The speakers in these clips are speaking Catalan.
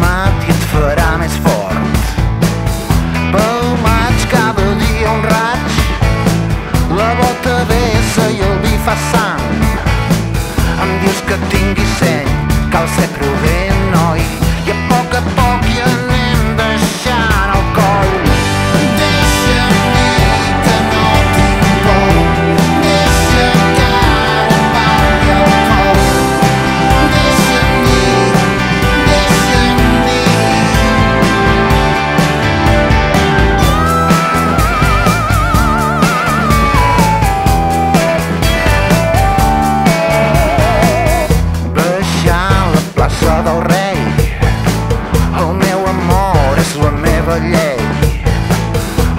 mat i et farà més fort. Pel maig cada dia un raig, la bota vessa i el vi fa sang. Em dius que tingui seny, cal ser prudent, noi,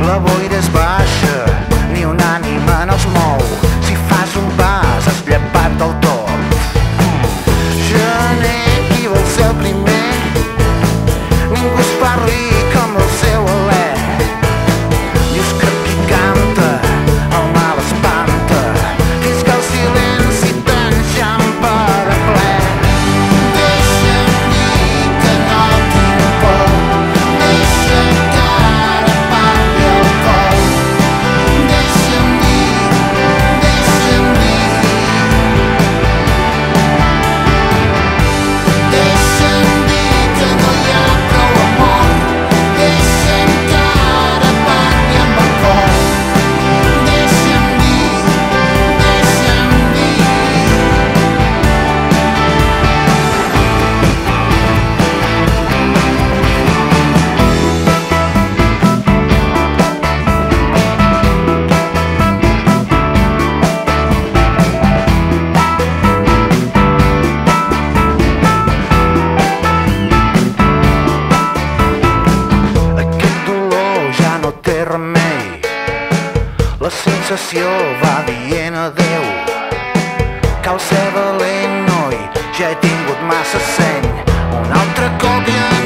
La boira és baixa, ni un ànima no es mou. sensació va dient adeu. Cal ser valent, noi, ja he tingut massa seny. Una altra còpia...